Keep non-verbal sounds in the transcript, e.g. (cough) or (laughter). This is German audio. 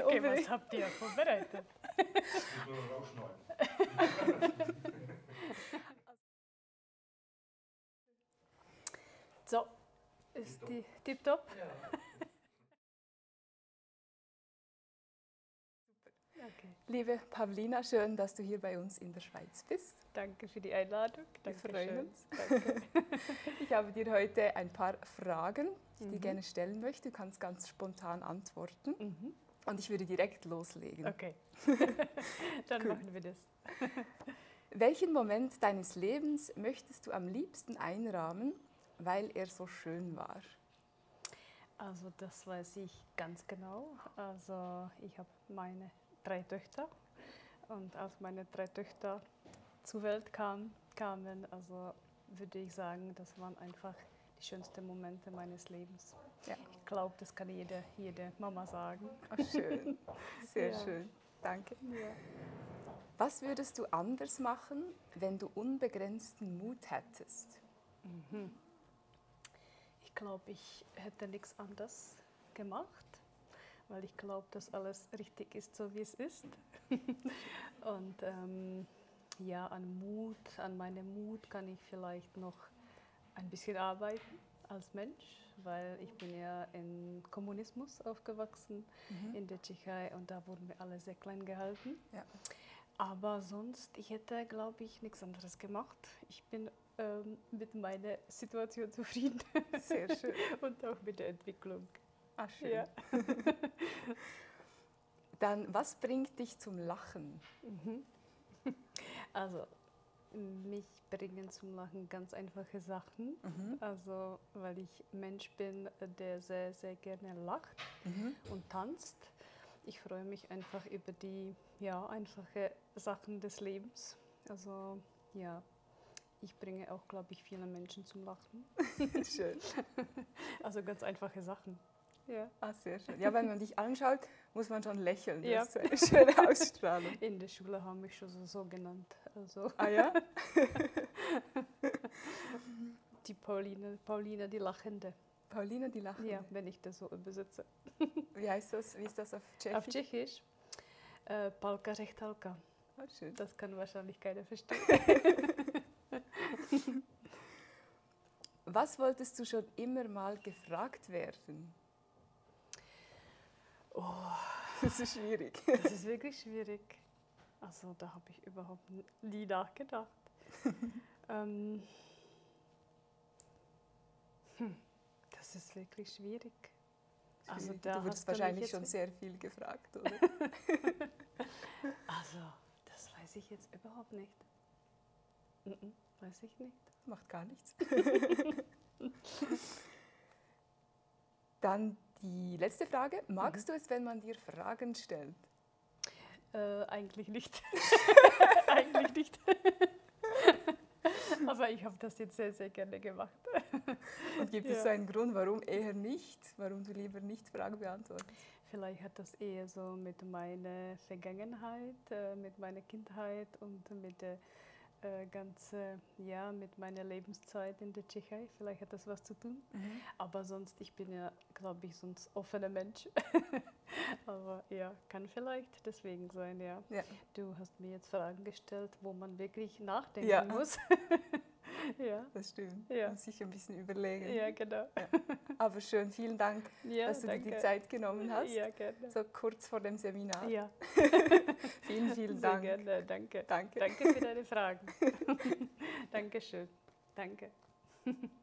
habt ihr vorbereitet. Ich will noch rausschneiden. So, ist die tipptopp? (laughs) Okay. Liebe Pavlina, schön, dass du hier bei uns in der Schweiz bist. Danke für die Einladung. Wir freuen uns. (laughs) Ich habe dir heute ein paar Fragen, die ich dir Mhm. gerne stellen möchte. Du kannst ganz spontan antworten. Mhm. Und ich würde direkt loslegen. Okay. (laughs) Dann Cool. machen wir das. (laughs) Welchen Moment deines Lebens möchtest du am liebsten einrahmen, weil er so schön war? Also das weiß ich ganz genau. Also ich habe meine drei Töchter und als meine drei Töchter zur Welt kam, kamen, also würde ich sagen, das waren einfach die schönsten Momente meines Lebens. Ja. Ich glaube, das kann jede, jede Mama sagen. Oh, schön, sehr Ja. schön. Danke. Ja. Was würdest du anders machen, wenn du unbegrenzten Mut hättest? Mhm. Ich glaube, ich hätte nichts anders gemacht, weil ich glaube, dass alles richtig ist, so wie es ist. (laughs) Und ähm, ja, an Mut, an meinem Mut kann ich vielleicht noch ein bisschen arbeiten als Mensch, weil ich bin ja im Kommunismus aufgewachsen in der Tschechei und da wurden wir alle sehr klein gehalten. Ja. Aber sonst, ich hätte, glaube ich, nichts anderes gemacht. Ich bin ähm, mit meiner Situation (laughs) zufrieden Sehr schön. (laughs) und auch mit der Entwicklung. Ah, schön. Ja. (laughs) Dann, was bringt dich zum Lachen? Mhm. Also, mich bringen zum Lachen ganz einfache Sachen. Mhm. Also, weil ich Mensch bin, der sehr, sehr gerne lacht Mhm. und tanzt. Ich freue mich einfach über die ja, einfache Sachen des Lebens. Also, ja, ich bringe auch, glaube ich, viele Menschen zum Lachen. (laughs) Schön. (laughs) Also ganz einfache Sachen. Ja. Ah, sehr schön. Ja, wenn man dich anschaut, muss man schon lächeln. Ja. hast so eine schöne Ausstrahlung. In der Schule haben mich schon so, so genannt. Also Ah ja? (laughs) die Pauline, Pauline, die Lachende. Paulina, die lachen. Ja, wenn ich das so übersetze. Wie heißt das? Wie ist das auf Tschechisch? Auf Tschechisch, äh, Palka Rechtalka. Ah, schön. Das kann wahrscheinlich keiner verstehen. (laughs) Was wolltest du schon immer mal gefragt werden? Oh, Das ist schwierig. das ist wirklich schwierig. Also da habe ich überhaupt nie nachgedacht. (laughs) ähm, hm, das ist wirklich schwierig. Also Schwierig. da du wurdest wahrscheinlich schon sehr viel gefragt, oder? (laughs) Also, das weiß ich jetzt überhaupt nicht. Mhm, weiß ich nicht. Macht gar nichts. (laughs) Dann die letzte Frage. Magst du es, wenn man dir Fragen stellt? Äh, eigentlich nicht. (laughs) eigentlich nicht. (laughs) Aber ich habe das jetzt sehr, sehr gerne gemacht. Und gibt es Ja. so einen Grund, warum eher nicht? Warum du lieber nicht Fragen beantwortest? Vielleicht hat das eher so mit meiner Vergangenheit, äh, mit meiner Kindheit und mit der äh, ganzen, ja, mit meiner Lebenszeit in der Tschechei. Vielleicht hat das was zu tun. Aber sonst, ich bin ja, glaube ich, sonst offener Mensch. (laughs) Aber ja, kann vielleicht deswegen sein, ja. Ja. Du hast mir jetzt Fragen gestellt, wo man wirklich nachdenken Ja. muss. (laughs) ja, Das stimmt. Ja. Muss ich ein bisschen überlegen. ja, genau. Aber schön, vielen Dank, Ja, dass du dir die danke. Zeit genommen hast. Ja, gerne. So kurz vor dem Seminar. Ja, (laughs) Vielen, vielen sehr Dank. gerne, danke. Danke. Danke für deine Fragen. (laughs) Dankeschön. Danke. (laughs)